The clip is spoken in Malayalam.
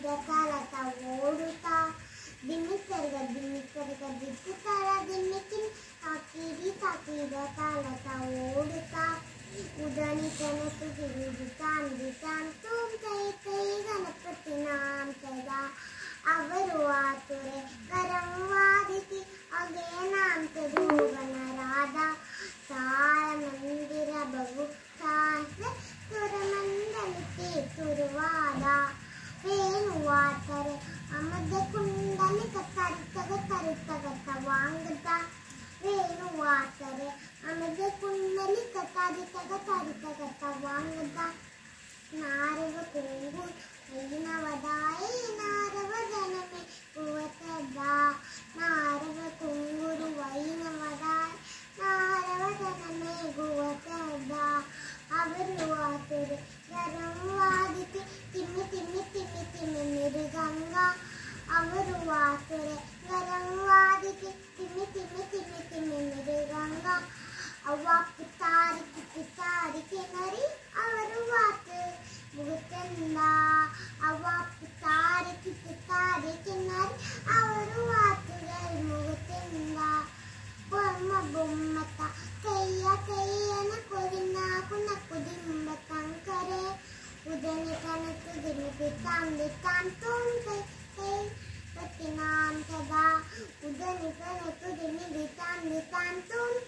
తాకిడ కాలత ఓడుతా దిమికరగ దిమికరగ దిక్కి కల దిమికి తాకిడి తాకిడ కాలత ఓడుతా ఉదని కనకు గిరిది కాంది కాంతుం కై కై గణపతి ವೇಣುವಾತರೆ ಅಮದ ಕುಂಡಲಿ ಕತ್ತರಿತಗ ತರಿತಗ ತವಾಂಗದ ವೇಣುವಾತರೆ ಅಮದ ಕುಂಡಲಿ ಕತ್ತರಿತಗ ತರಿತಗ ತವಾಂಗದ ನಾರವ ಕೊಂಗು ಐನವದಾಯ ഗംഗാതിക്ക് തിമ്മി തിമ്മി തിമ്മി തിമ്മിന്നത് ഗംഗ അവക്ക് താരിക്ക് താരിക്ക് നരി അവർ വാത്ത് മുഖത്തെന്താ? അവക്ക് താരിക്ക് താരിക്ക് നരി അവർ വാത്തുകൾ മുഖത്തെന്താ? ബൊമ്മ ബൊമ്മത്ത കയ്യ കയ്യന കൊതിനാക്കുന്ന കുതിമ്പത്തങ്കരെ ഉദന കനത്ത് തിരുപ്പി താം താം തോന്നി पतिनां सदा उदनिकनकुदिनिवितां वितां तुम्